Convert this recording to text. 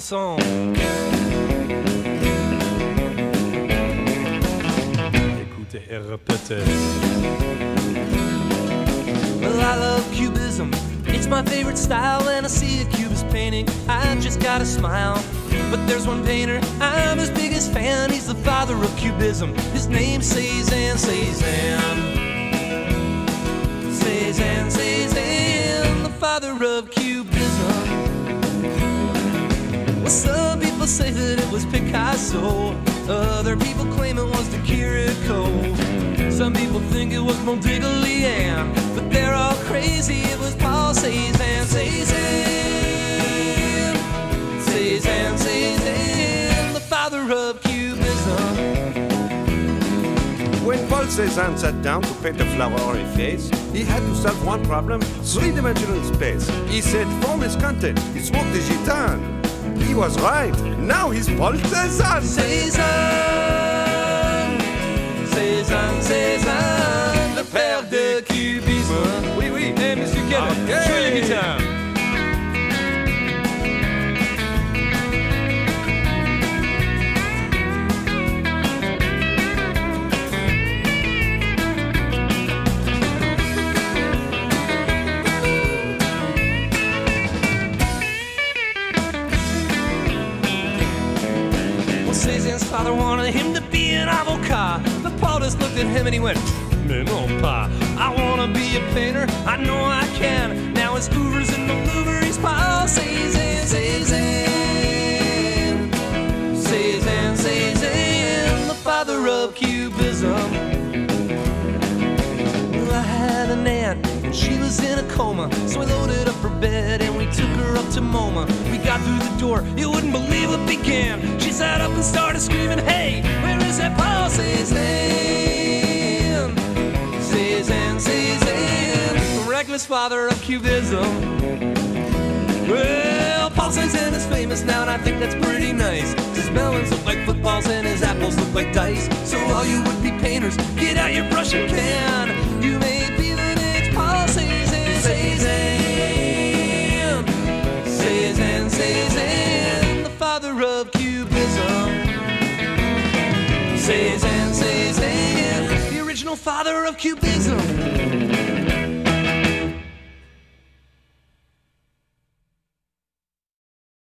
chanson. Écoutez et répétez. Well, I love cubism. It's my favorite style. and I see a cubist painting, I just gotta smile. But there's one painter, I'm his biggest fan. He's the father of cubism. His name's Cezanne, Cezanne. Cezanne, Cezanne, the father of cubism. Say that it was Picasso. Other people claim it was de Chirico. Some people think it was Modigliani. But they're all crazy. It was Paul Cezanne, Cezanne. Cezanne, Cezanne, the father of cubism. When Paul Cézanne sat down to paint a flowery face, he had to solve one problem, three-dimensional space. He said form is content, it's work digital. He was right. Now he's Paul Cézanne. Cézanne's father wanted him to be an avocat. But Paul just looked at him and he went, Mais non oh, pas. I wanna be a painter, I know I can. Now his oeuvre's in the Louvre, he's Paul Cézanne, Cézanne. Cézanne, Cézanne, the father of cubism. Well, I had an aunt, and she was in a coma. So we loaded up her bed got through the door, you wouldn't believe what began. She sat up and started screaming, Hey, where is that Paul Cézanne? Cézanne, Cézanne, the reckless father of cubism. Well, Paul Cézanne is famous now, and I think that's pretty nice. His melons look like footballs, and his apples look like dice. So, all you would be painters, get out your brush and can. Original father of cubism.